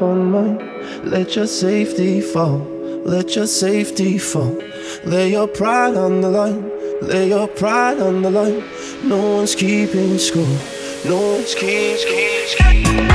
on mine. Let your safety fall. Let your safety fall. Lay your pride on the line. Lay your pride on the line. No one's keeping score. No one's keeping score.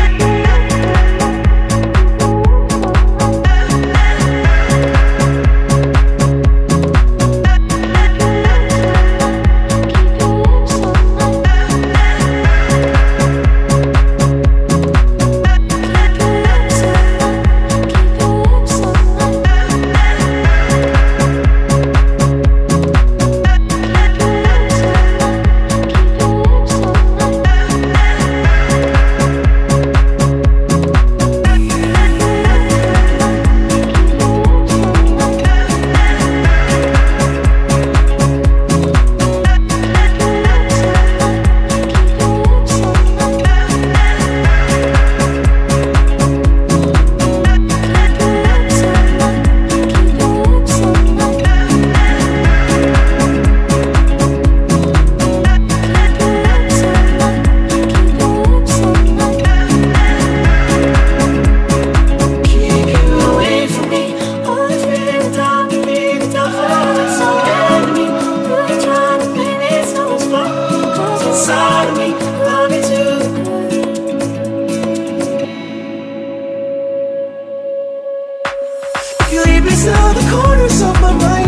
You lead me the corners of my mind.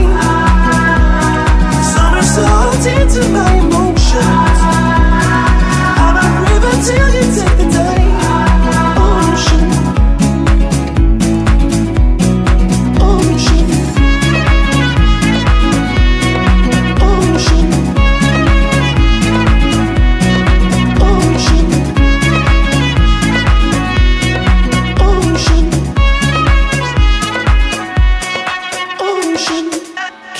Into my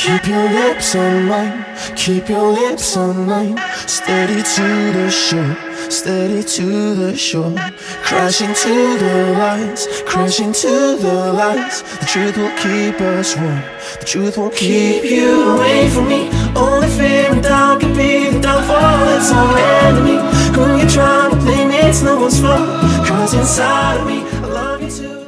Keep your lips on mine, keep your lips on mine. Steady to the shore, steady to the shore. Crashing to the lights, crashing to the lights. The truth will keep us warm, the truth will keep Keep you away from me. Only fear and doubt can be the downfall. It's our enemy. Who you trying to blame? It's no one's fault. Cause inside of me, I love